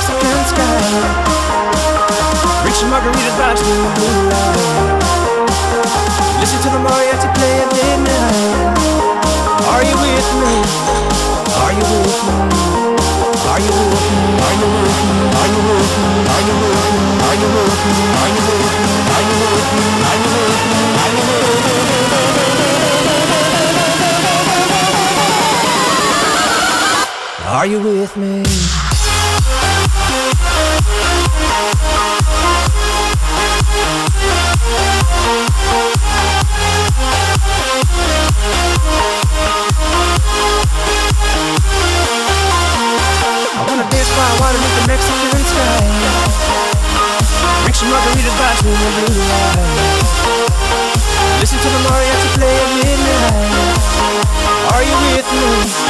Mexican sky. Drink some margaritas by swinging blue. Listen to the mariachi play at midnight. Are you with me? Are you with me? Are you with me? Are you with me? Are you with me? Are you with me? Are you with me? Are you with me? Are you with me? Are you with me? Are you with me? Are you with me? Listen to the mariachi play at midnight. Are you with me?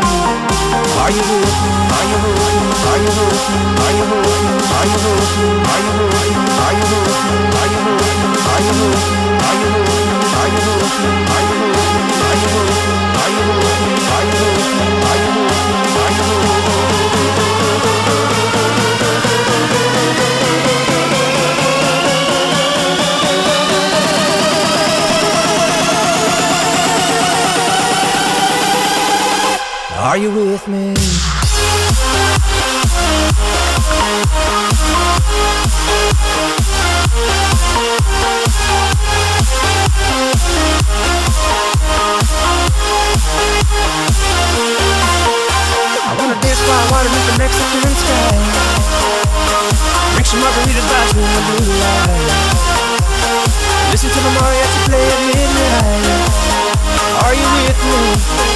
Hayır olsun, hayır olsun, hayır olsun, hayır olsun, hayır olsun, hayır olsun, hayır olsun. Are you with me? I wanna dance by water beneath the Mexican sky. Drink some margaritas by swinging blue lights. Listen to the mariachi play at midnight. Are you with me?